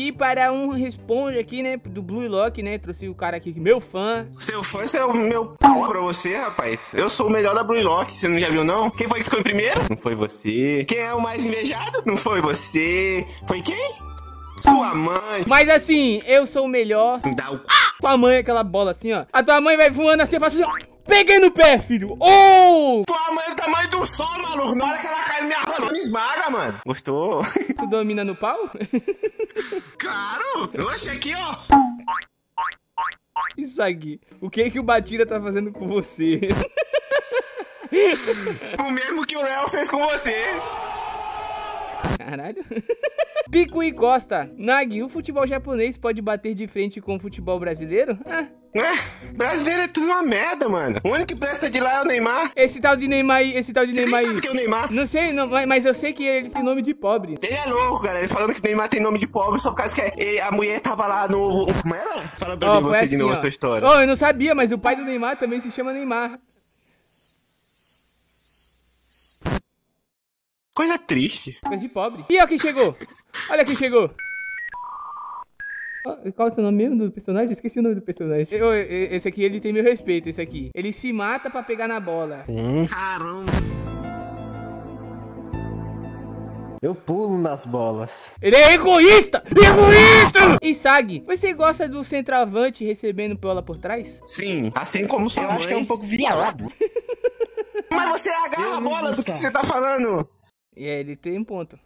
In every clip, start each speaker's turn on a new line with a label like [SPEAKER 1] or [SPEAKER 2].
[SPEAKER 1] aqui para um responde aqui, né, do Blue Lock, né? Trouxe o cara aqui, meu fã.
[SPEAKER 2] Seu fã, isso é o meu pau pra você, rapaz. Eu sou o melhor da Blue Lock, você não já viu, não? Quem foi que ficou em primeiro? Não foi você. Quem é o mais invejado? Não foi você. Foi quem? Sua mãe.
[SPEAKER 1] Mas assim, eu sou o melhor.
[SPEAKER 2] Dá o c...
[SPEAKER 1] Tua mãe, aquela bola assim, ó. A tua mãe vai voando assim, eu faço assim, ó. Peguei no pé, filho. Oh!
[SPEAKER 2] Tua mãe é do tamanho do sol, maluco. Na hora que ela cai na minha rola, me esmaga, mano. Gostou?
[SPEAKER 1] Tu domina no pau?
[SPEAKER 2] Claro! Oxe, aqui, ó.
[SPEAKER 1] Isso aqui. O que que o Batira tá fazendo com você?
[SPEAKER 2] O mesmo que o Léo fez com você.
[SPEAKER 1] Caralho. Picuí Costa. Nagi, o futebol japonês pode bater de frente com o futebol brasileiro? Ah,
[SPEAKER 2] É, brasileiro é tudo uma merda, mano. O único que presta de lá é o Neymar.
[SPEAKER 1] esse tal de Neymar aí, esse tal de
[SPEAKER 2] Você
[SPEAKER 1] Neymar
[SPEAKER 2] sabe
[SPEAKER 1] aí.
[SPEAKER 2] que é o Neymar.
[SPEAKER 1] Não sei, não, mas mas eu sei que ele tem nome de pobre.
[SPEAKER 2] Ele é louco, cara. Ele falando que o Neymar tem nome de pobre só por causa que ele- a mulher tava lá no. Como era? Fala pra
[SPEAKER 1] Ó,
[SPEAKER 2] mim
[SPEAKER 1] foi
[SPEAKER 2] você de novo a sua história.
[SPEAKER 1] Ó, eu não sabia, mas o pai do Neymar também se chama Neymar.
[SPEAKER 2] Coisa triste.
[SPEAKER 1] Coisa de pobre. E ó quem chegou. Olha quem chegou. Ó, Qual é o seu nome mesmo do personagem? Esqueci o nome do personagem. Ô, e- Esse aqui, ele tem meu respeito, esse aqui. Ele se mata pra pegar na bola.
[SPEAKER 2] Caramba.
[SPEAKER 3] Eu pulo nas bolas.
[SPEAKER 1] Ele é egoísta! Egoísta! E Sag, você gosta do centroavante recebendo bola por trás?
[SPEAKER 2] Sim, assim como sua
[SPEAKER 3] Eu
[SPEAKER 2] mãe.
[SPEAKER 3] acho que é um pouco viado.
[SPEAKER 2] Mas você agarra
[SPEAKER 3] Eu
[SPEAKER 2] a bola do que você tá falando.
[SPEAKER 1] E é, ele tem um ponto.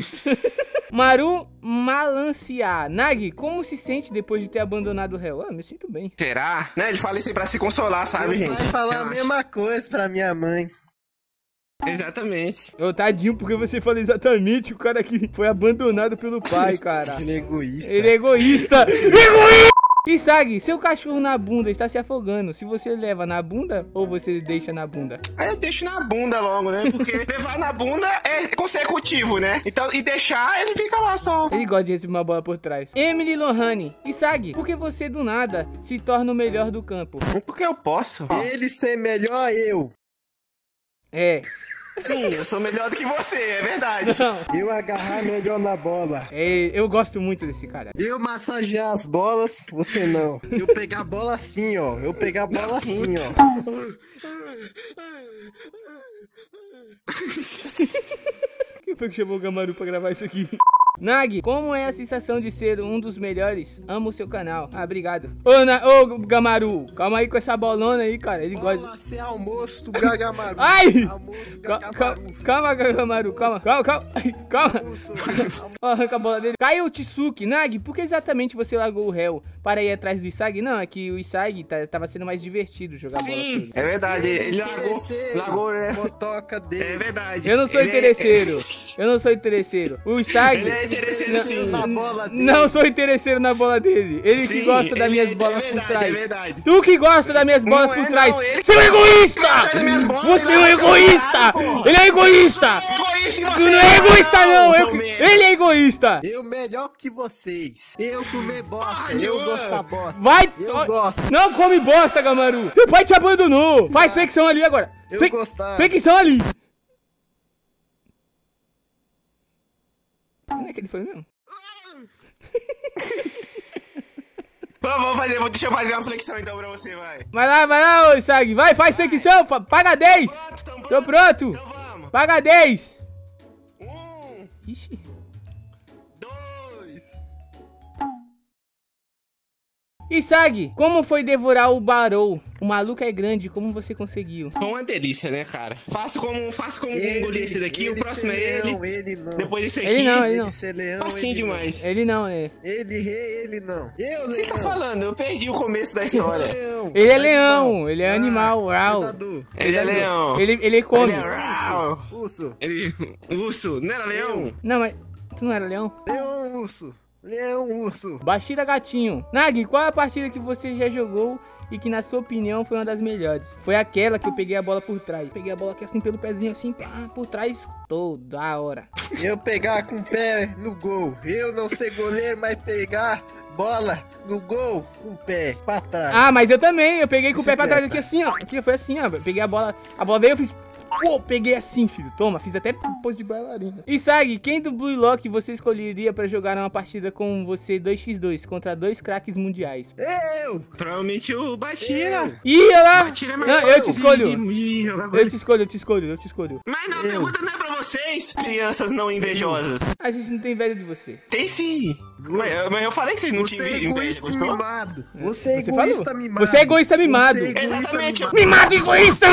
[SPEAKER 1] Maru Malanciar. Nag, como se sente depois de ter abandonado o réu? Ah, me sinto bem.
[SPEAKER 2] Será? Né? Ele fala isso aí pra se consolar, sabe,
[SPEAKER 3] Meu
[SPEAKER 2] gente?
[SPEAKER 3] pai falar a mesma coisa pra minha mãe.
[SPEAKER 2] Exatamente.
[SPEAKER 1] Ô, tadinho, porque você fala exatamente o cara que foi abandonado pelo pai, cara.
[SPEAKER 3] Ele é egoísta.
[SPEAKER 1] Ele é egoísta. egoísta! E Sag, seu cachorro na bunda está se afogando. Se você leva na bunda ou você deixa na bunda?
[SPEAKER 2] Aí eu deixo na bunda logo, né? Porque levar na bunda é consecutivo, né? Então, e deixar, ele fica lá só.
[SPEAKER 1] Ele gosta de receber uma bola por trás. Emily Lohane. E Sag, por que você do nada se torna o melhor do campo?
[SPEAKER 2] Porque eu posso.
[SPEAKER 3] Ele ser melhor, eu.
[SPEAKER 1] É.
[SPEAKER 2] Sim, eu sou melhor do que você, é verdade.
[SPEAKER 1] Não.
[SPEAKER 3] Eu agarrar melhor na bola.
[SPEAKER 1] É, eu gosto muito desse cara.
[SPEAKER 3] Eu massagear as bolas, você não. Eu pegar a bola assim, ó. Eu pegar a bola assim, ó.
[SPEAKER 1] Quem foi que chamou o Gamaru pra gravar isso aqui? Nag, como é a sensação de ser um dos melhores? Amo o seu canal. Ah, obrigado. Ô, Na... Ô Gamaru, calma aí com essa bolona aí, cara. Ele gosta.
[SPEAKER 3] Bola ser almoço do Gagamaru.
[SPEAKER 1] Ai!
[SPEAKER 3] Almoço do
[SPEAKER 1] Cal- cal-
[SPEAKER 3] Gagamaru.
[SPEAKER 1] Calma, Gamaru, calma, calma, calma, calma. Ó, arranca a bola dele. Caio Tsuki, Nag, por que exatamente você largou o réu para ir atrás do Isag? Não, é que o Isag tá- tava sendo mais divertido jogar bola
[SPEAKER 2] Sim, é verdade. Ele largou, largou, né?
[SPEAKER 3] Motoca
[SPEAKER 2] É
[SPEAKER 3] dele.
[SPEAKER 2] verdade.
[SPEAKER 1] Eu não sou
[SPEAKER 2] Ele é-
[SPEAKER 1] interesseiro. Eu não sou interesseiro. O Isag.
[SPEAKER 2] É interesseiro,
[SPEAKER 3] na bola dele.
[SPEAKER 1] Não sou interesseiro na bola dele. Ele que
[SPEAKER 2] Sim,
[SPEAKER 1] gosta das minhas
[SPEAKER 2] é-
[SPEAKER 1] bolas
[SPEAKER 2] é
[SPEAKER 1] por
[SPEAKER 2] verdade,
[SPEAKER 1] trás.
[SPEAKER 2] é verdade.
[SPEAKER 1] Tu que gosta das minhas bolas
[SPEAKER 2] Não
[SPEAKER 1] por
[SPEAKER 2] é,
[SPEAKER 1] trás.
[SPEAKER 2] não, ele-
[SPEAKER 1] Seu egoísta! Você é um
[SPEAKER 2] é
[SPEAKER 1] egoísta!
[SPEAKER 2] caralho, porra.
[SPEAKER 1] Ele é egoísta! Tu
[SPEAKER 2] você
[SPEAKER 1] não é egoísta, não! Eu-. Ele é egoísta!
[SPEAKER 3] Eu melhor que vocês. Eu comer bosta. Eu gosto da bosta.
[SPEAKER 1] Vai!
[SPEAKER 3] Eu gosto.
[SPEAKER 1] Não come bosta, Gamaru! Seu pai te abandonou! Faz flexão ali agora!
[SPEAKER 3] Eu gostava.
[SPEAKER 1] Flexão ali! Não é que ele foi mesmo?
[SPEAKER 2] Vamos, fazer, vou- deixa eu fazer uma flexão então pra você, vai.
[SPEAKER 1] Vai lá, vai lá, ô Isag! Vai, faz flexão! Paga 10!
[SPEAKER 2] Pronto, tamo
[SPEAKER 1] Tô pronto!
[SPEAKER 2] Então vamos.
[SPEAKER 1] Paga 10! Isag, como foi devorar o Barou? O maluco é grande, como você conseguiu?
[SPEAKER 2] Foi uma delícia, né, cara? Faço como, faço como
[SPEAKER 3] Ele-
[SPEAKER 2] engolir esse daqui, o
[SPEAKER 3] ele
[SPEAKER 2] próximo é ele.
[SPEAKER 3] leão, ele não.
[SPEAKER 2] Depois esse aqui.
[SPEAKER 1] Ele não, ele
[SPEAKER 3] Ele
[SPEAKER 1] não.
[SPEAKER 3] ser leão,
[SPEAKER 2] Facinho
[SPEAKER 3] ele
[SPEAKER 2] demais.
[SPEAKER 1] Ele não, é.
[SPEAKER 3] não. Ele rei, ele não. Eu,
[SPEAKER 2] O que tá
[SPEAKER 3] leão.
[SPEAKER 2] falando? Eu perdi o começo da história.
[SPEAKER 3] Leão.
[SPEAKER 1] Ele é leão, ele é animal, uau.
[SPEAKER 3] Predador.
[SPEAKER 2] Ele é leão.
[SPEAKER 1] Ele, ele come.
[SPEAKER 2] Ele é rau.
[SPEAKER 3] Urso.
[SPEAKER 2] Ele. Urso, não era leão?
[SPEAKER 1] Não, mas. Tu não era leão?
[SPEAKER 3] Leão, urso. Leão, urso.
[SPEAKER 1] Bashira Gatinho. Nag, qual é a partida que você já jogou e que, na sua opinião, foi uma das melhores? Foi aquela que eu peguei a bola por trás. Peguei a bola aqui assim pelo pezinho assim, pá, por trás toda hora.
[SPEAKER 3] Eu pegar com o pé no gol. Eu não ser goleiro, mas pegar bola no gol com o pé pra trás.
[SPEAKER 1] Ah, mas eu também, eu peguei com o pé pra trás aqui assim, ó. Aqui foi assim, ó. Peguei a bola, a bola veio, eu fiz. Pô, peguei assim, filho. Toma, fiz até pose de bailarina. E Sag, quem do Blue Lock você escolheria pra jogar uma partida com você 2x2 contra dois craques mundiais?
[SPEAKER 3] Eu!
[SPEAKER 2] Provavelmente o Batira.
[SPEAKER 1] Ih, olha lá!
[SPEAKER 2] Batira é mais
[SPEAKER 1] Não, eu te escolho. Eu te escolho, eu te escolho, eu te escolho.
[SPEAKER 2] Mas não, a pergunta não é pra vocês, crianças não invejosas.
[SPEAKER 1] A gente não tem inveja de você.
[SPEAKER 2] Tem sim. Mas, mas eu falei que vocês não
[SPEAKER 3] Você
[SPEAKER 2] tinham
[SPEAKER 3] é
[SPEAKER 2] inveja,
[SPEAKER 3] egoísta mimado. Você é
[SPEAKER 1] Você
[SPEAKER 3] egoísta
[SPEAKER 1] falou.
[SPEAKER 3] mimado.
[SPEAKER 1] Você é egoísta mimado.
[SPEAKER 3] Você é egoísta
[SPEAKER 2] Exatamente.
[SPEAKER 3] mimado.
[SPEAKER 1] Mimado egoísta!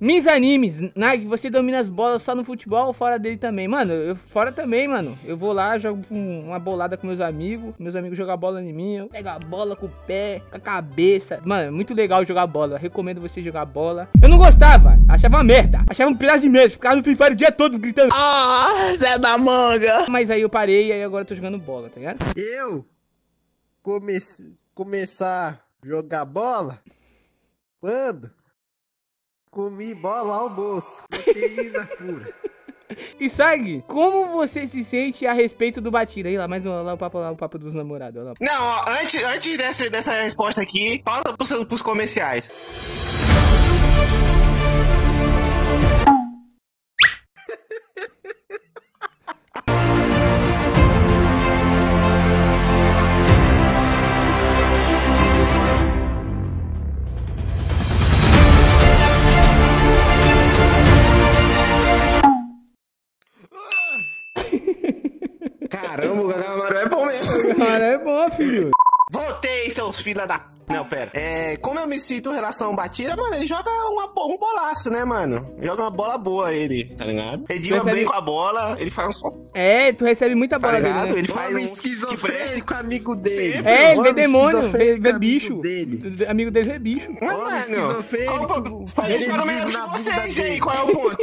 [SPEAKER 1] Mis animes, Nag, você domina as bolas só no futebol ou fora dele também? Mano, eu fora também, mano. Eu vou lá, jogo um- uma bolada com meus amigos. Meus amigos jogam bola em mim. Eu pego a bola com o pé, com a cabeça. Mano, é muito legal jogar bola. Recomendo você jogar bola. Eu não gostava, achava uma merda. Achava um pedaço de merda. Ficava no Free Fire o dia todo gritando.
[SPEAKER 4] Ah, Zé da Manga.
[SPEAKER 1] Mas aí eu parei e aí agora eu tô jogando bola, tá ligado?
[SPEAKER 3] Eu comece... começar a jogar bola quando comi bola ao almoço. Proteína pura.
[SPEAKER 1] E Sag, como você se sente a respeito do Batira? Aí lá, mais um, lá o papo, lá o papo dos namorados. Lá.
[SPEAKER 2] Não, ó, antes, antes dessa, dessa resposta aqui, pausa pros, pros comerciais. Caramba, o Gagamaru é bom mesmo.
[SPEAKER 1] Cara, é bom, filho.
[SPEAKER 2] Voltei, seus filha da. Não, pera. É, como eu me sinto em relação ao Batira, mano, ele joga uma, um bolaço, né, mano? Joga uma bola boa ele, tá ligado? Edinho
[SPEAKER 1] Percebe-
[SPEAKER 2] bem com a bola, ele faz um som,
[SPEAKER 1] É, tu recebe muita
[SPEAKER 2] tá
[SPEAKER 1] bola dele,
[SPEAKER 2] ligado?
[SPEAKER 1] né?
[SPEAKER 2] Ele faz um
[SPEAKER 3] esquizofrênico, amigo dele.
[SPEAKER 2] Sempre.
[SPEAKER 1] É, ele vê demônio, vê, vê bicho.
[SPEAKER 3] Dele.
[SPEAKER 1] Amigo dele vê bicho.
[SPEAKER 2] Mas, mano,
[SPEAKER 3] esquizofrênico
[SPEAKER 2] qual- que
[SPEAKER 3] bunda
[SPEAKER 2] vocês aí,
[SPEAKER 3] dele.
[SPEAKER 2] qual é o ponto?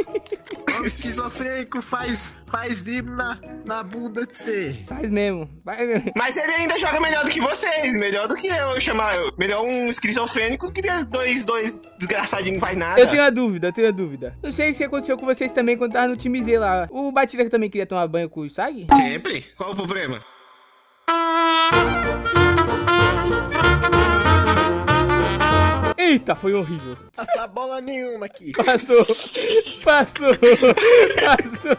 [SPEAKER 3] Homem esquizofrênico faz, faz livro na, na bunda de você.
[SPEAKER 1] Faz mesmo. Vai mesmo.
[SPEAKER 2] Mas ele ainda joga melhor do que vocês, melhor do que eu chamar. Melhor um esquizofrênico que dois, dois desgraçadinhos não faz nada.
[SPEAKER 1] Eu tenho uma dúvida, eu tenho uma dúvida. Não sei se aconteceu com vocês também quando tava no time Z lá. O que também queria tomar banho com o Sag?
[SPEAKER 2] Sempre? Qual o problema?
[SPEAKER 1] Eita, foi horrível.
[SPEAKER 3] Passa bola nenhuma aqui.
[SPEAKER 1] Passou. Passou. Passou.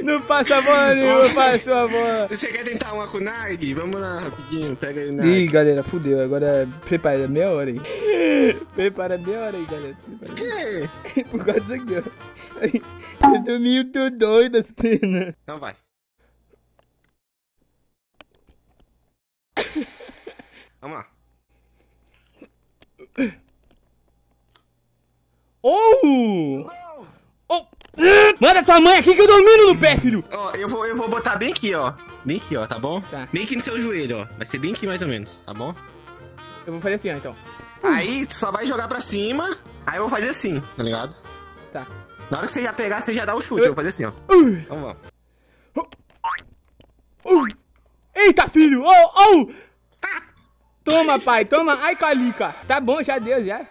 [SPEAKER 1] Não passa a bola nenhuma, passou a bola.
[SPEAKER 2] Você quer tentar uma com o Nag? Vamos lá, rapidinho, pega aí o Nag.
[SPEAKER 1] Ih, galera, fudeu. Agora prepara meia hora aí. Prepara meia hora aí, galera. Prepara.
[SPEAKER 2] Que?
[SPEAKER 1] Por causa disso aqui, ó. Eu tô meio tô doido as penas.
[SPEAKER 2] Então vai. Vamos lá.
[SPEAKER 1] Oh! Oh! Manda tua mãe aqui que eu domino no pé, filho!
[SPEAKER 2] Ó, eu vou, eu vou botar bem aqui, ó. Bem aqui, ó, tá bom?
[SPEAKER 1] Tá.
[SPEAKER 2] Bem aqui no seu joelho, ó. Vai ser bem aqui mais ou menos, tá bom?
[SPEAKER 1] Eu vou fazer assim, ó, então.
[SPEAKER 2] Aí tu só vai jogar pra cima. Aí eu vou fazer assim, tá ligado?
[SPEAKER 1] Tá.
[SPEAKER 2] Na hora que você já pegar, você já dá o chute.
[SPEAKER 1] Eu-
[SPEAKER 2] Eu vou fazer assim, ó.
[SPEAKER 1] Uh,
[SPEAKER 2] Vamos
[SPEAKER 1] Eita, filho! Oh, oh! Toma, pai, toma. Ai, calica. Tá bom, já deu, já.